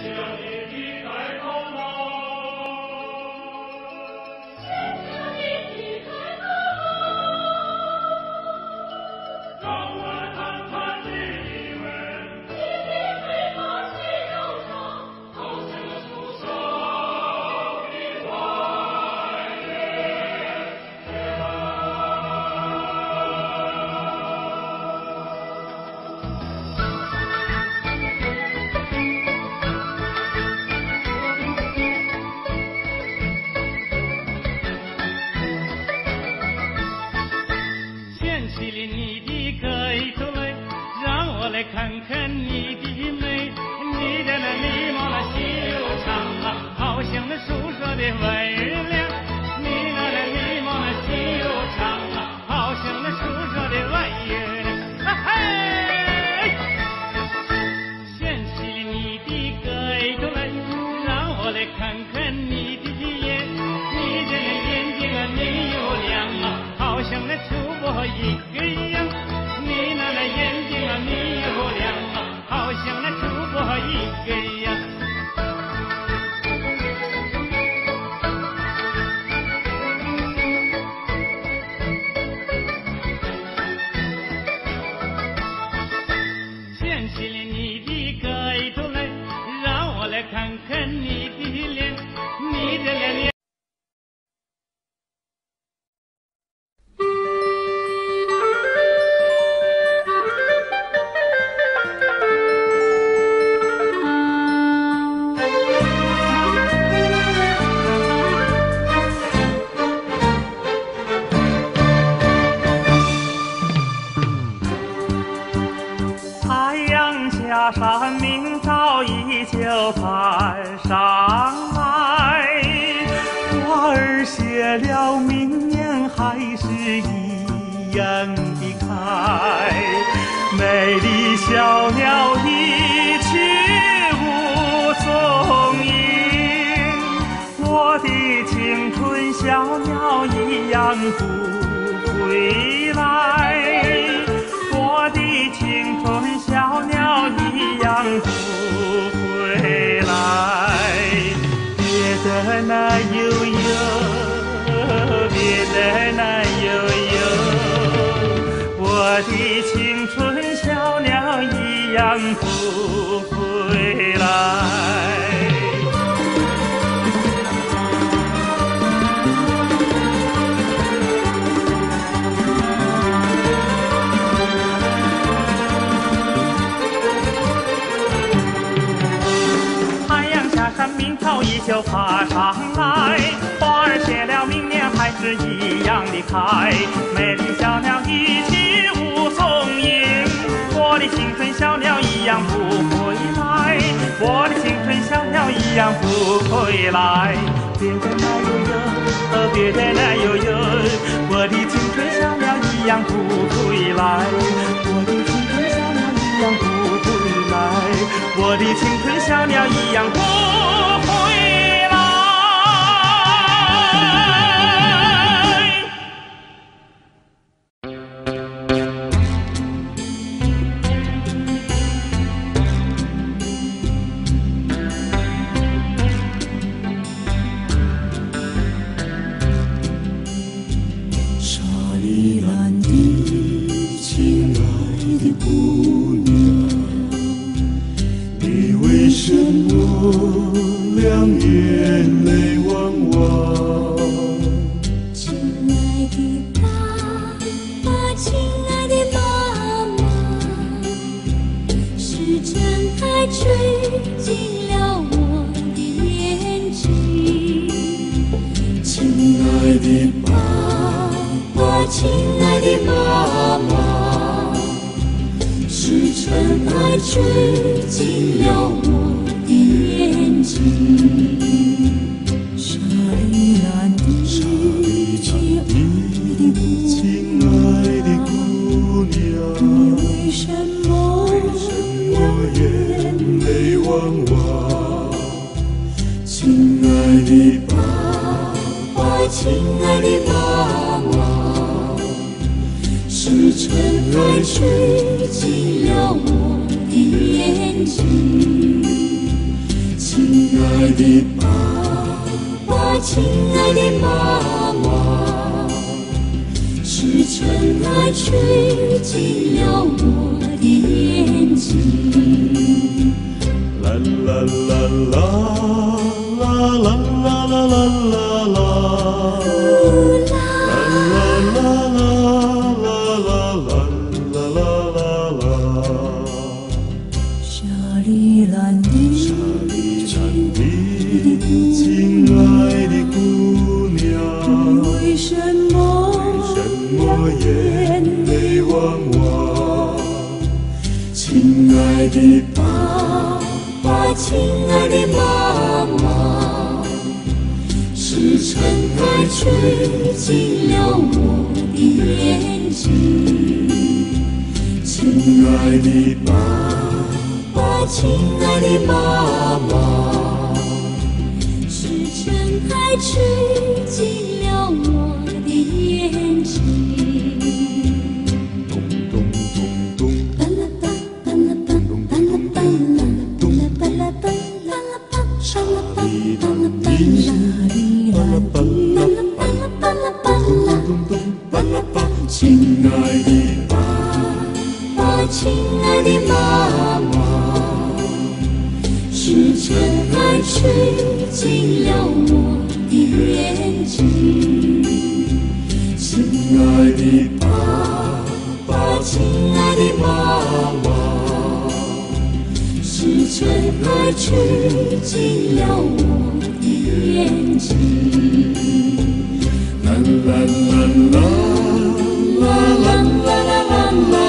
Savior. 小鸟一去无踪影我的青春小鸟一样不回来我的青春小鸟一样不回来。别的那悠悠别的那悠悠我的青想不回来。太阳下山明朝依旧爬上来花儿谢了明年还是一样的开。美丽小鸟一起青春小鸟一样不回来，我的青春小鸟一样不回来。别问那悠悠，别再那悠悠。我的青春小鸟一样不回来，我的青春小鸟一样不回来，我的青春小鸟一样不。Elon. 春风吹进了我的眼睛亲爱的姑娘你为什么眼泪汪汪亲爱的爸爸亲爱的尘埃吹进了我的眼睛，亲爱的爸爸，亲爱的妈妈，是尘埃吹进了我的眼睛。啦啦啦啦啦啦啦啦啦啦啦啦啦啦啦啦。的爸爸，亲爱的妈妈，是尘埃吹进了我的眼睛。亲爱的爸爸，亲爱的妈妈，是尘埃吹进了我的眼睛。尘埃吹进了我的眼睛。啦啦啦啦啦啦啦啦啦啦，